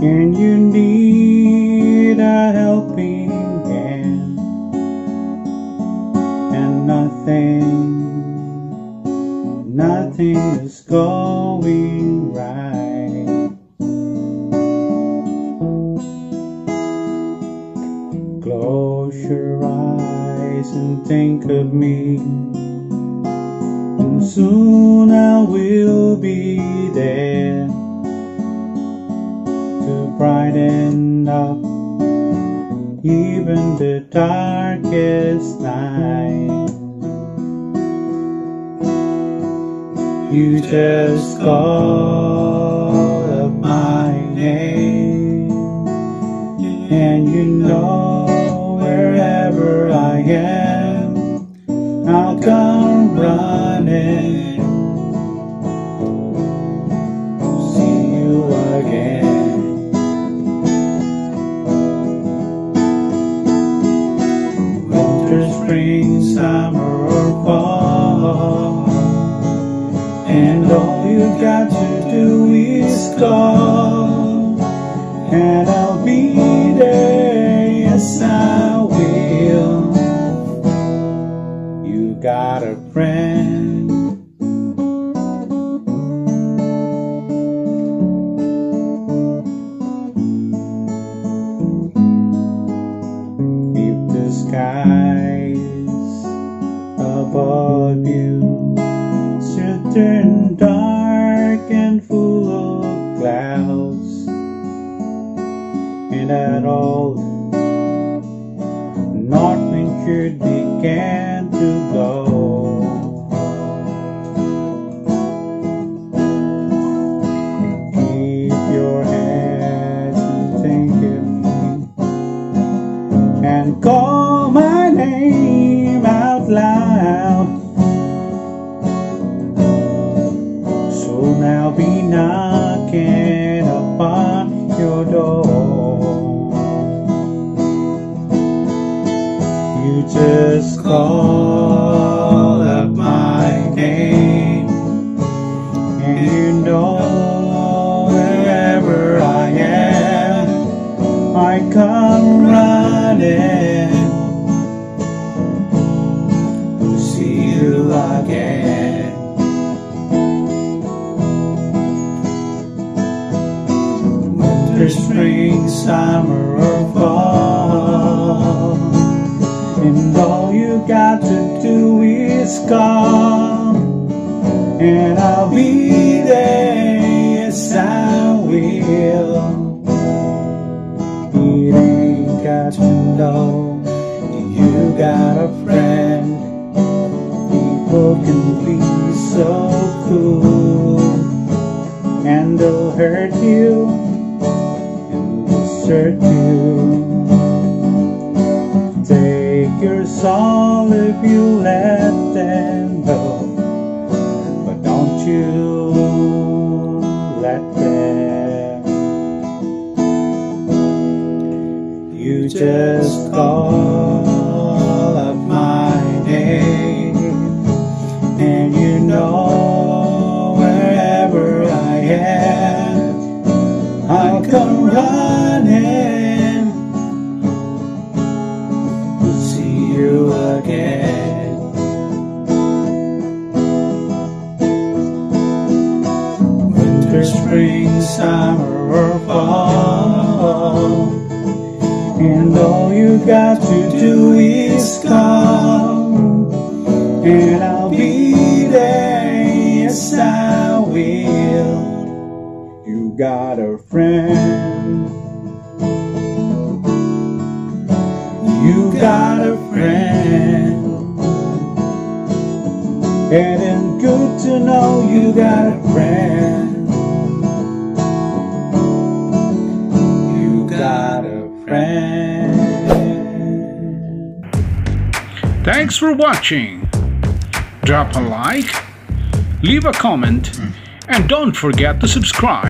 and you need a helping hand. And nothing nothing is going right. Close your eyes and think of me. And soon I will be there to brighten up even the darkest night. You just call up my name, and you know wherever I am, I'll come running see you again. You should turn dark and full of clouds, and at all north wind begin to go. Keep your head and think of me and call my name out loud. I'll be knocking upon your door. You just call up my name, and you know wherever I am, I come running to see you again. Winter, spring, summer, or fall. And all you got to do is call. And I'll be there, yes I will. It ain't got to know you got a friend. People can be so cool, and they'll hurt you Your soul if you let them go. but don't you let them. You just call Winter, spring, summer, or fall. And all you got to do is come, and I'll be there, yes I will. You got a friend. You got a friend. And it's good to know you got a friend. Thanks for watching. Drop a like, leave a comment, and don't forget to subscribe.